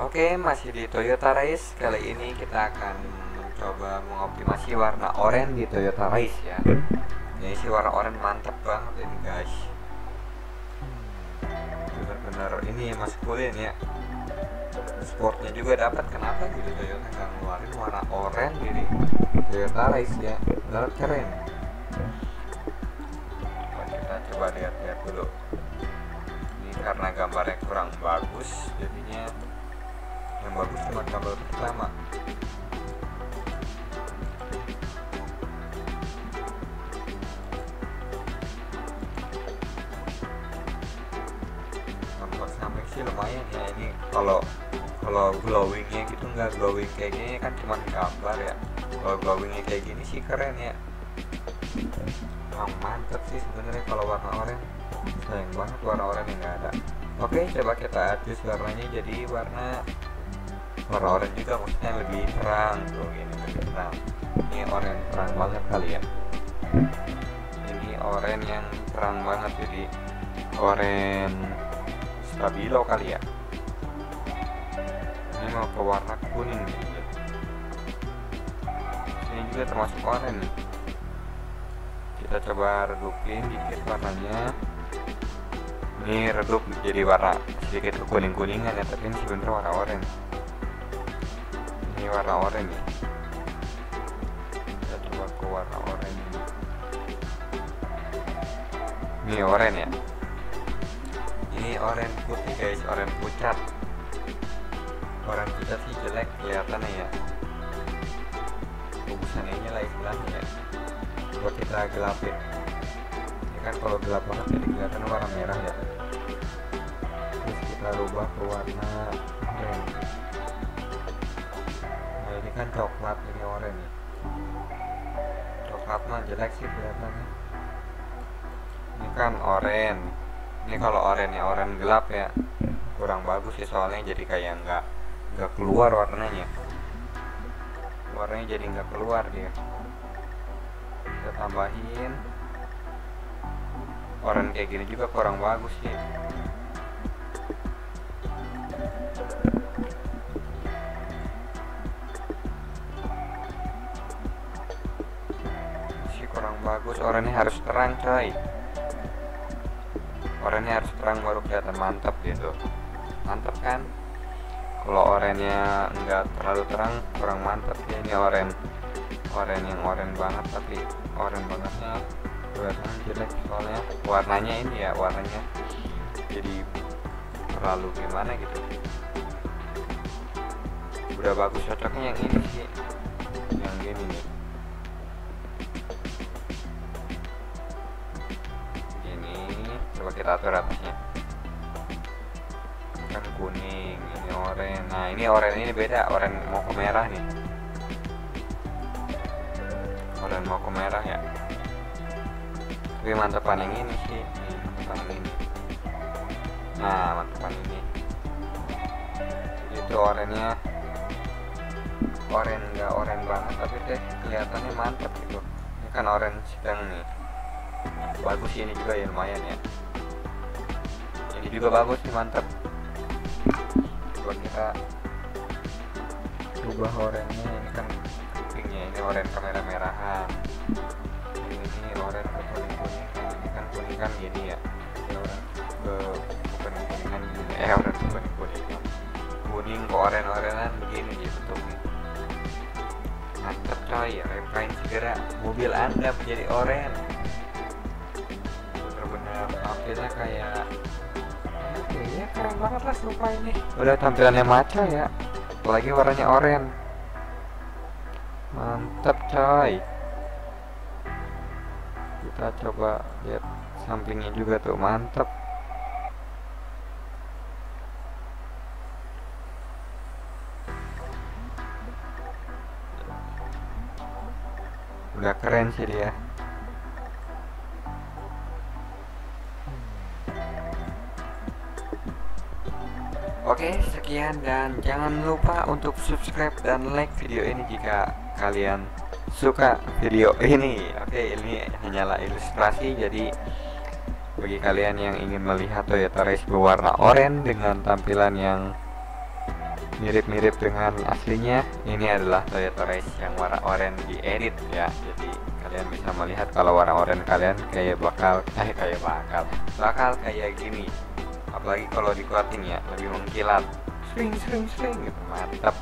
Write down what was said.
Oke, masih di Toyota Race. Kali ini kita akan mencoba mengoptimasi warna oranye di Toyota Race ya. Ini sih warna oranye mantep banget ini guys. Bener-bener ini maskulin ya. Sportnya juga dapat. Kenapa gitu Toyota nggak ngeluarin warna oranye di Toyota Race ya? Bener keren. Coba kita coba lihat-lihat dulu. Ini karena gambarnya kurang bagus, jadinya yang bagus cuma kabel pertama. Nampak samping sih lumayan ya ini kalau kalau glowingnya gitu nggak glowing kayak gini kan cuma gambar ya. Kalau glowingnya kayak gini sih keren ya. Mantep sih sebenarnya kalau warna oranye. Sayang banget warna oranye nggak ada. Oke coba kita adjust warnanya jadi warna warna oranye juga maksudnya lebih terang tuh ini lebih terang ini oranye terang banget kali ya. Ini oranye yang terang banget jadi oranye stabilo kali ya. Ini mau ke warna kuning. Gitu. ini juga termasuk oranye nih. Kita coba redupin dikit warnanya. Ini redup jadi warna sedikit kuning kuningan ya tapi ini sebenarnya warna oranye ini warna oranye. Kita coba ke warna oranye. Ini oranye ya? Ini oranye putih guys. Oranye pucat. Oranye pucat sih jelek kelihatannya ya. Bubusan ini lah istilahnya ya. Coba kita gelapin. Ini kan kalau gelap banget jadi kelihatan warna merah ya. Terus kita rubah ke warna oranye kan coklat ini oranye. Coklat mah jelek sih kelihatannya. Ini kan oranye. Ini kalau oranye oranye gelap ya kurang bagus sih soalnya jadi kayak nggak nggak keluar warnanya. Warnanya jadi nggak keluar dia. Kita tambahin. Oranye kayak gini juga kurang bagus sih oranye harus terang coy. Oranye harus terang baru kelihatan mantap gitu. Mantap kan? Kalau oranye nggak terlalu terang kurang mantap. Ya ini oranye oranye yang oranye banget tapi oranye bangetnya kelihatan jelek soalnya. Warnanya ini ya warnanya jadi terlalu gimana gitu. Udah bagus cocoknya yang ini sih. Yang gini nih coba kita atur atasnya kan kuning ini oranye. Nah ini oranye ini beda oranye mau ke merah nih. Oranye mau ke merah ya. Tapi mantepan yang ini sih. Nih mantepan ini. Nah mantepan ini. Itu oranye oranye nggak oranye banget tapi deh kelihatannya mantap gitu. Ini kan oranye sedang nih. Bagus ini juga ya lumayan ya ini juga bagus nih mantap coba kita ubah oranye ini kan kupingnya ini oranye kamera merahan ini, ini oranye ke kuning kuning ini kan kuning kan gini ya. Ini oranye ke kuning kuningan gini eh oranye ke kuning kuning kuning ke oranye orangean begini dia bentuknya mantap coy remkain segera mobil anda menjadi oranye bener-bener tampilnya kayak Oke ya keren banget lah lupa ini Udah tampilannya maca ya. Apalagi warnanya oranye. Mantap coy. Kita coba lihat sampingnya juga tuh mantap. Udah keren sih dia Oke, sekian dan jangan lupa untuk subscribe dan like video ini jika kalian suka video ini. Oke, ini hanyalah ilustrasi jadi bagi kalian yang ingin melihat Toyota Race berwarna oranye dengan tampilan yang mirip-mirip dengan aslinya ini adalah Toyota Race yang warna oranye diedit ya jadi kalian bisa melihat kalau warna oranye kalian kayak bakal eh kayak bakal bakal kayak gini apalagi kalau dikuatin ya lebih mengkilat. Sering sering sering. Gitu mantap.